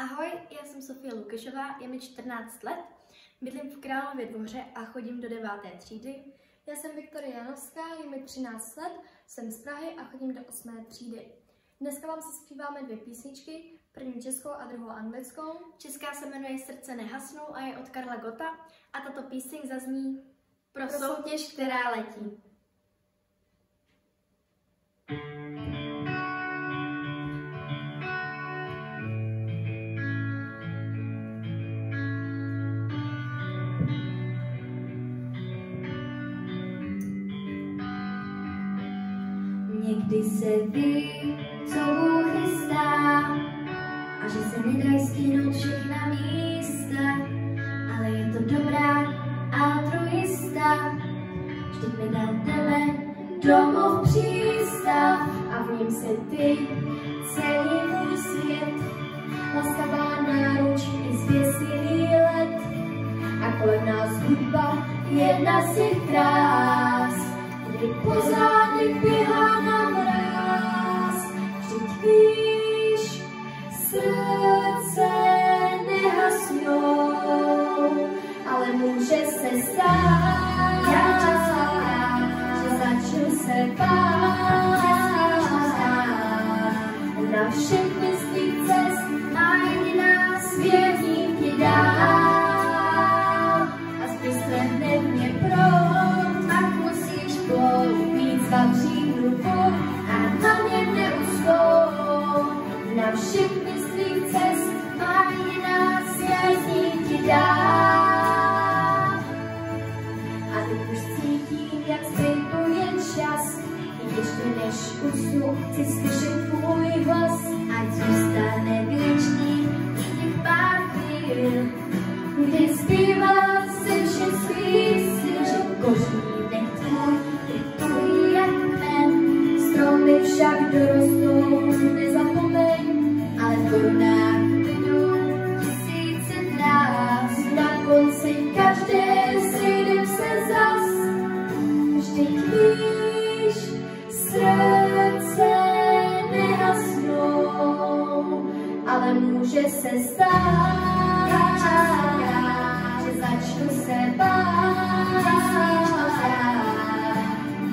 Ahoj, já jsem Sofie Lukešová, je mi 14 let, bydlím v Králově dvoře a chodím do 9. třídy. Já jsem Viktoria Janovská, je mi 13 let, jsem z Prahy a chodím do 8. třídy. Dneska vám se zpíváme dvě písničky, první českou a druhou anglickou. Česká se jmenuje Srdce nehasnou a je od Karla Gota a tato píseň zazní pro, pro soutěž, která letí. Někdy se ví, co Bůh chystá a že se nedají stihnout všechna místa, ale je to dobrá altruista. Vždyť mi dal tebe domov přístav a v něm se ty celý můj svět. Laskavá náruč i zvěsilý let a kolem nás hudba jedna z těch krás, kdy pozádek 是 usnu, chci slyšet tvůj hlas, ať zůstane věčný. Těch pár chvíl, kdy zpívá se vše svých sil, kořínek tvůj je tvůj jak kmen, stromy však dorostou, může se stát, že začnu se bát.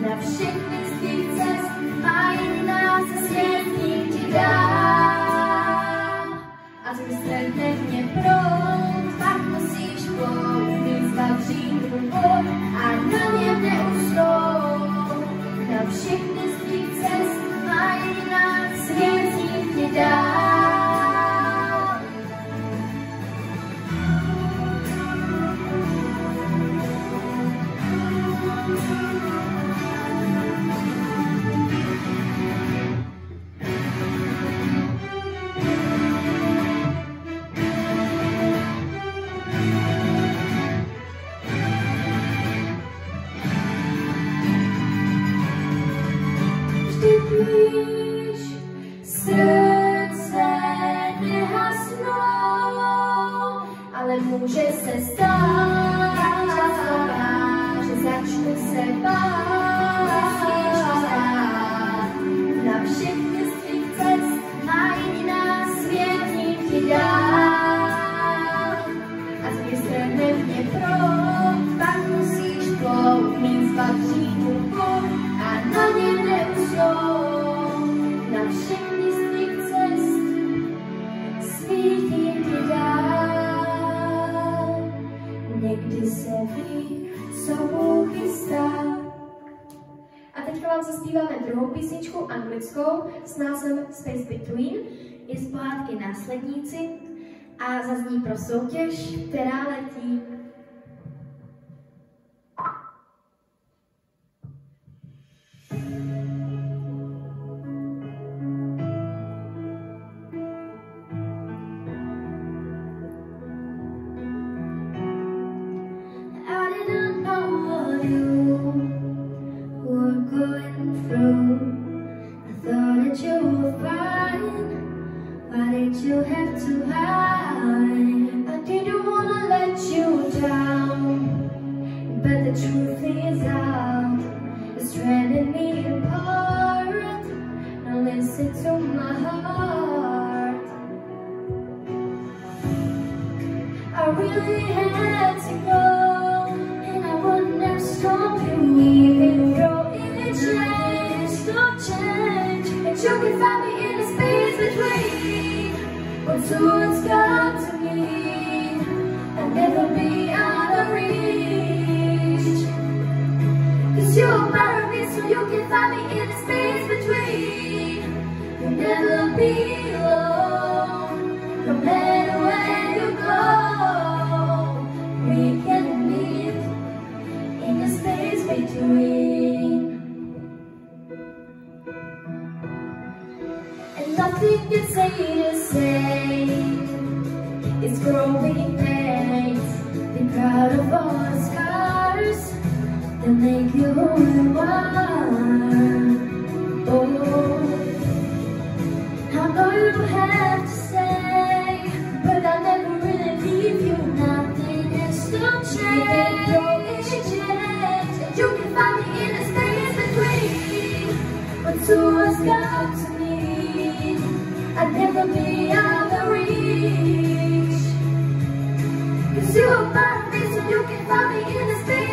Na všechny z těch cest má jediná se světí ti dá. A zůstane mě prout, pak musíš plout, víc zavřít rukou a na něm neusnou. Na všechny může se stát, teďka vám zaspíváme druhou písničku anglickou s názvem Space Between. Je z pohádky Následníci a zazní pro soutěž, která letí But the truth is out. It's tearing me apart. Now listen to my heart. I really had to go, and I wonder stop you. Even though it changed, don't change. And you can find me in the space between. What's to You're part me, so you can find me in the space between. You'll never be alone, no matter where you go. We can meet in the space between. And nothing can say the same. It's growing pains. Be proud of all the scars that make you you are. Oh, I know you have to say, but I never really leave you. Nothing has to change. It change. And you can find me in the space between. But two has got to me. I'd never be out of reach. You are me, so you can find me in the space.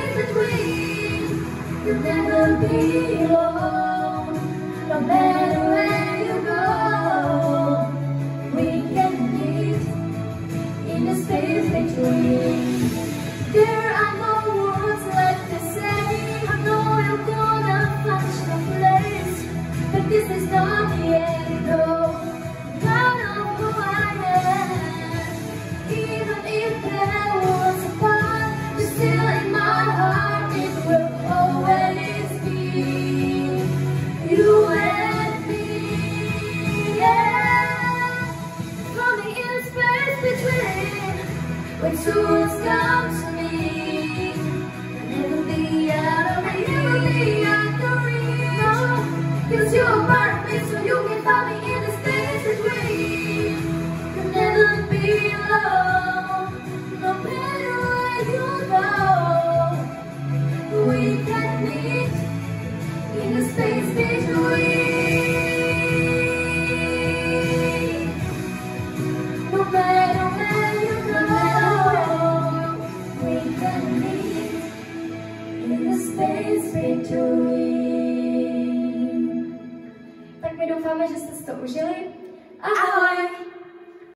You'll never be alone, no matter where you go. We can meet in the space between. When worlds come to me. I'll never be out of reach. Never be out of reach. No, 'cause you're a part of me, so you can find me Tak my doufáme, že jste si to užili. Ahoj!